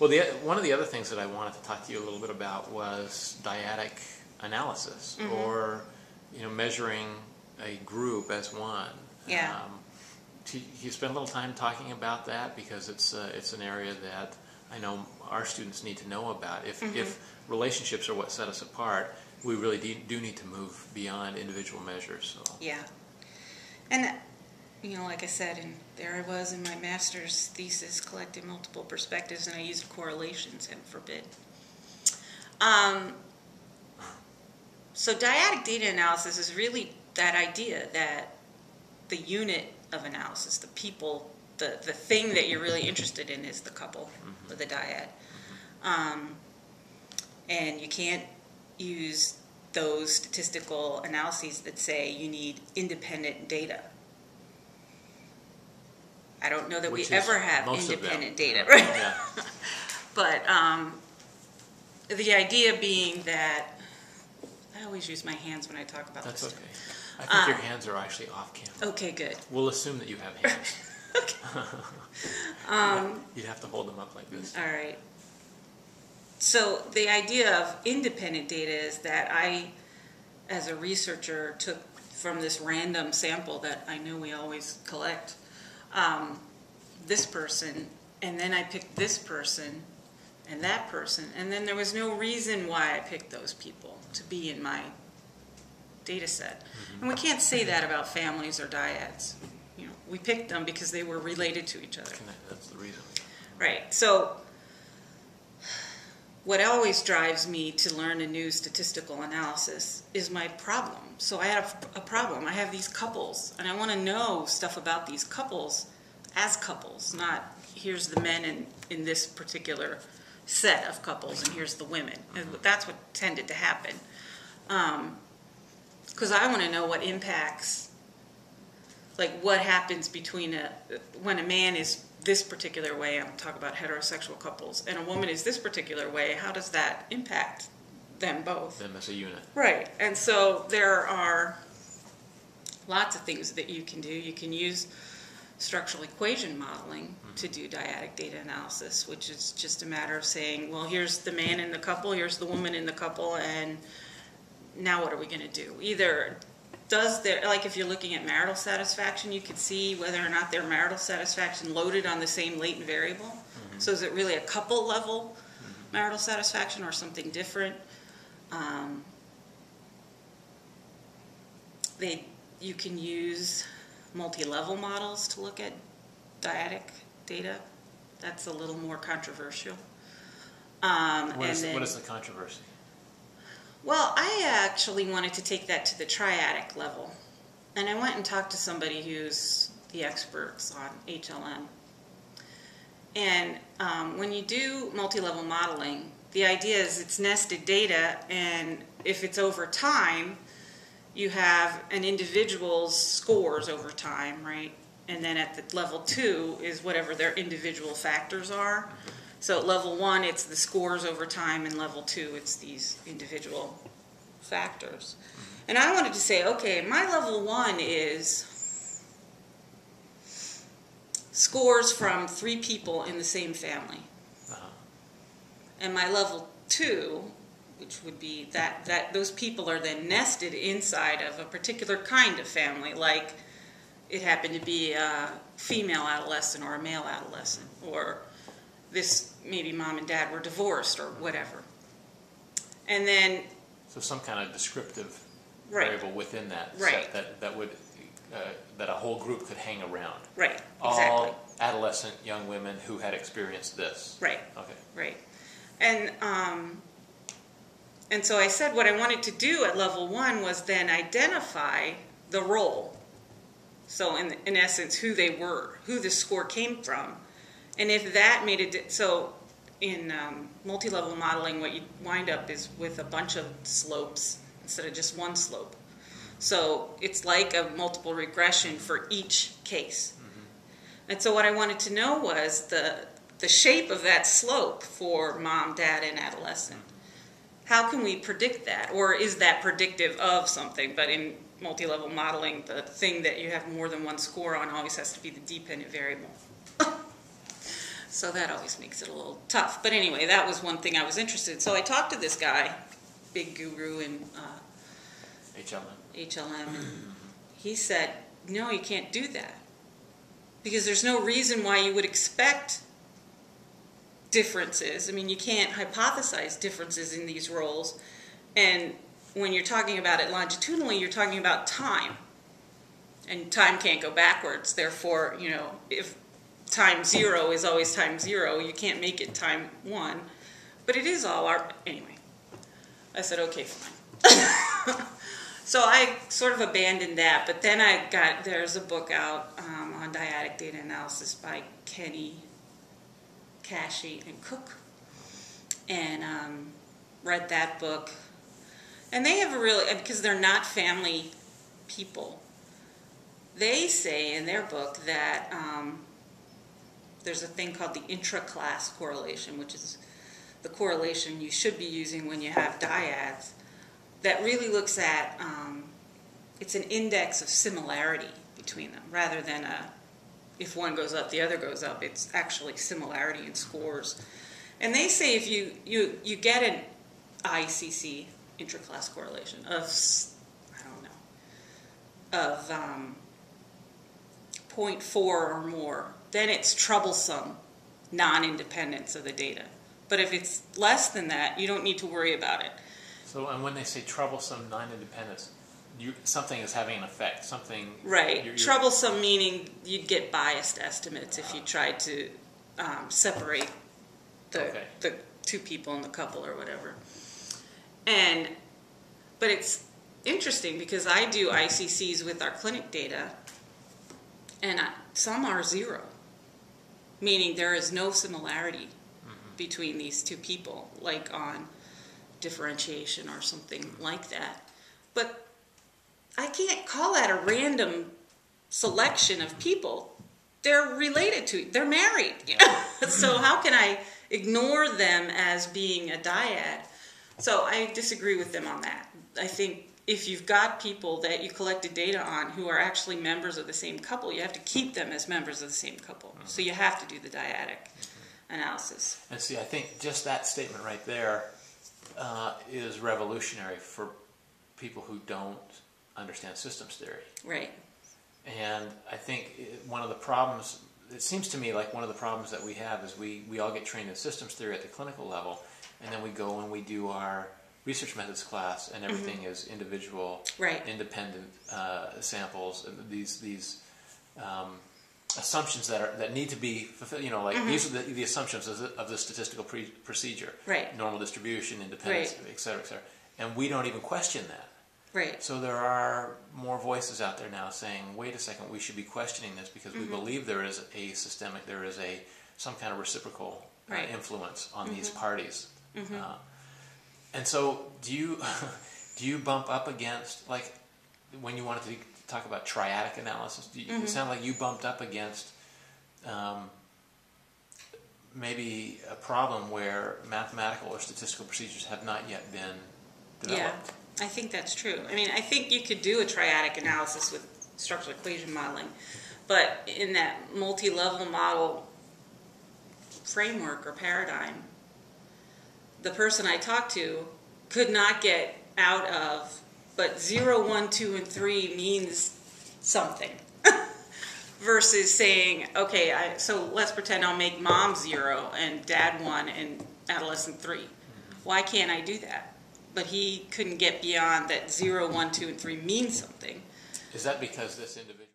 Well, the, one of the other things that I wanted to talk to you a little bit about was dyadic analysis, Mm-hmm. or you know, measuring a group as one. Yeah. Um, do you spend a little time talking about that because it's uh, it's an area that I know our students need to know about. If Mm-hmm. if relationships are what set us apart, we really do, do need to move beyond individual measures. So. Yeah. And, you know, like I said, and there I was in my master's thesis collecting multiple perspectives, and I used correlations, heaven forbid. Um, so, dyadic data analysis is really that idea that the unit of analysis, the people, the, the thing that you're really interested in is the couple or the dyad. Um, and you can't use those statistical analyses that say you need independent data. I don't know that Which we ever have most of them. independent data, right? Yeah. But um, the idea being that I always use my hands when I talk about That's this. okay. I think your Um, hands are actually off camera. Okay, good. We'll assume that you have hands. Um, You'd have to hold them up like this. All right. So the idea of independent data is that I, as a researcher, took from this random sample that I know we always collect, um, this person, and then I picked this person and that person, and then there was no reason why I picked those people to be in my data set. And we can't say that about families or dyads. You know, we picked them because they were related to each other. That's the reason. Right. So, what always drives me to learn a new statistical analysis is my problem. So, I have a problem. I have these couples, and I want to know stuff about these couples as couples, not here's the men in, in this particular set of couples, and here's the women. And that's what tended to happen. Um, because I want to know what impacts like what happens between a when a man is this particular way i'm talking about heterosexual couples and a woman is this particular way how does that impact them both? Them as a unit. right and so there are lots of things that you can do. You can use structural equation modeling mm-hmm. to do dyadic data analysis which is just a matter of saying well here's the man in the couple here's the woman in the couple and now what are we going to do? Either does their like if you're looking at marital satisfaction you could see whether or not their marital satisfaction loaded on the same latent variable. So is it really a couple level marital satisfaction or something different? Um, they you can use multi-level models to look at dyadic data. That's a little more controversial. Um, What and is, then, what is the controversy? Well, I actually wanted to take that to the triadic level. And I went and talked to somebody who's the experts on HLM. And um, when you do multi level modeling, the idea is it's nested data, and if it's over time, you have an individual's scores over time, right? And then at the level two is whatever their individual factors are. So at level one, it's the scores over time, and level two, it's these individual factors. And I wanted to say, okay, my level one is scores from three people in the same family. Uh-huh. And my level two, which would be that, that those people are then nested inside of a particular kind of family, like it happened to be a female adolescent or a male adolescent, or this maybe mom and dad were divorced or whatever. And then, So some kind of descriptive Right. variable within that Right. set that, that would uh, that a whole group could hang around. right, exactly. All adolescent young women who had experienced this. Right. Okay. Right. And um, and so I said what I wanted to do at level one was then identify the role. So in in essence, who they were, who the score came from, and if that made it so. In um, multi-level modeling, what you wind up is with a bunch of slopes instead of just one slope. So it's like a multiple regression for each case. And so what I wanted to know was the the shape of that slope for mom, dad, and adolescent. How can we predict that, or is that predictive of something? But in multi-level modeling, the thing that you have more than one score on always has to be the dependent variable. So that always makes it a little tough. But anyway, that was one thing I was interested in. So I talked to this guy, big guru in uh, HLM. HLM, and he said, no, you can't do that. Because there's no reason why you would expect differences. I mean, you can't hypothesize differences in these roles. And when you're talking about it longitudinally, you're talking about time. And time can't go backwards. Therefore, you know, if time zero is always time zero, you can't make it time one. But it is all our. Anyway, I said, okay, fine. so I sort of abandoned that. But then I got, there's a book out um, on dyadic data analysis by Kenny Kashy and Cook. And um, read that book. And they have a really, because they're not family people, they say in their book that um, there's a thing called the intra-class correlation, which is the correlation you should be using when you have dyads, that really looks at, um, it's an index of similarity between them rather than a if one goes up, the other goes up. It's actually similarity in scores. And they say if you, you, you get an ICC, intra-class correlation, of, I don't know, of um, 0.4 or more, then it's troublesome non-independence of the data. But if it's less than that, you don't need to worry about it. So, and when they say troublesome non-independence, you, something is having an effect. Something Right. you're- you're- Troublesome meaning you'd get biased estimates if you tried to um, separate the Okay. the two people in the couple or whatever. And but it's interesting because I do ICCs with our clinic data, and I, some are zero, meaning there is no similarity mm-hmm. between these two people, like on differentiation or something mm-hmm. like that. But I can't call that a random selection of people. They're related to, they're married. You know? so how can I ignore them as being a dyad? So I disagree with them on that. I think if you've got people that you collected data on who are actually members of the same couple, you have to keep them as members of the same couple. Uh-huh. So you have to do the dyadic mm-hmm. analysis. And see, I think just that statement right there uh, is revolutionary for people who don't understand systems theory. Right. And I think uh, one of the problems, it seems to me like one of the problems that we have is we, we all get trained in systems theory at the clinical level, and then we go and we do our research methods class, and everything is individual, Right. independent uh, samples, and these these um, assumptions that are that need to be fulfilled. You know, like these are the, the assumptions of the, of the statistical pre- procedure, Right. Normal distribution, independence, Right. et cetera, et cetera. And we don't even question that. Right. So there are more voices out there now saying, "Wait a second, we should be questioning this because Mm-hmm. we believe there is a systemic, there is a some kind of reciprocal uh, Right. Mm-hmm. influence on these parties." Uh, and so, do you do you bump up against like when you wanted to talk about triadic analysis? Do you, Mm-hmm. It sounded like you bumped up against um, maybe a problem where mathematical or statistical procedures have not yet been Yeah. I think that's true. I mean, I think you could do a triadic analysis with structural equation modeling, but in that multi-level model framework or paradigm, the person I talked to could not get out of, but zero, one, two, and 3 means something. Versus saying, okay, I, so let's pretend I'll make mom 0 and dad 1 and adolescent 3. Why can't I do that? But he couldn't get beyond that zero, one, two, and 3 means something. Is that because this individual?